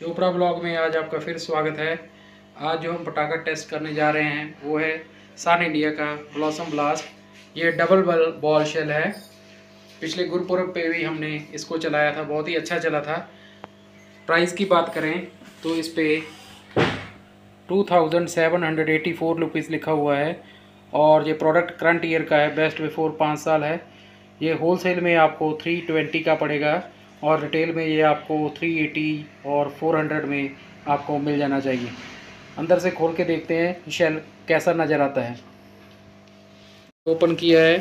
Chopra blog में आज आपका फिर स्वागत है। आज जो हम पटाखा टेस्ट करने जा रहे हैं, वो है सन इंडिया का ब्लॉसम ब्लास्ट। ये डबल बल बॉल शेल है। पिछले गुरुपुरब पे भी हमने इसको चलाया था, बहुत ही अच्छा चला था। प्राइस की बात करें तो इस पर two thousand seven hundred eighty four rupees लिखा हुआ है। और ये प्रोडक्ट करंट ईयर का है बेस्ट बिफोर पाँच साल है। ये होलसेल में आपको थ्री ट्वेंटी का पड़ेगा। और रिटेल में ये आपको थ्री एटी और फोर हंड्रेड में आपको मिल जाना चाहिए। अंदर से खोल के देखते हैं शेल कैसा नज़र आता है? ओपन किया है।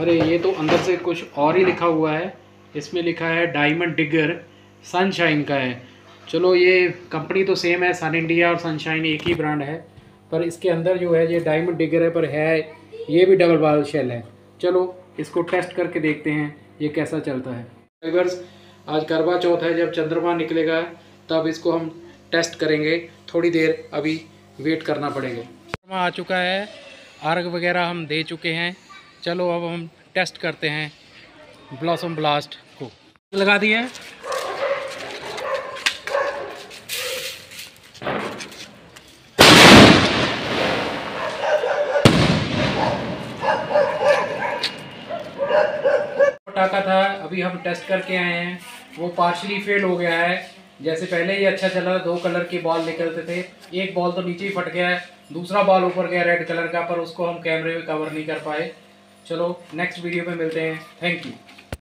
अरे, ये तो अंदर से कुछ और ही लिखा हुआ है। इसमें लिखा है डायमंड डिगर सनशाइन का है। चलो, ये कंपनी तो सेम है सन इंडिया और सनशाइन एक ही ब्रांड है। पर इसके अंदर जो है, ये डायमंड डिगर है, पर है, ये भी डबल बाल शेल है। चलो, इसको टेस्ट करके देखते हैं, ये कैसा चलता है। ड्राइवर्स आज करवा चौथ है, जब चंद्रमा निकलेगा, तब इसको हम टेस्ट करेंगे। थोड़ी देर अभी वेट करना पड़ेगा। चंद्रमा आ चुका है, अर्घ वगैरह हम दे चुके हैं। चलो अब हम टेस्ट करते हैं ब्लॉसम ब्लास्ट को। लगा दिए पटाखा था, अभी हम टेस्ट करके आए हैं। वो पार्शली फेल हो गया है। जैसे पहले ही अच्छा चला, दो कलर के बॉल निकलते थे। एक बॉल तो नीचे ही फट गया है दूसरा बॉल ऊपर गया रेड कलर का, पर उसको हम कैमरे में कवर नहीं कर पाए। चलो नेक्स्ट वीडियो में मिलते हैं। Thank you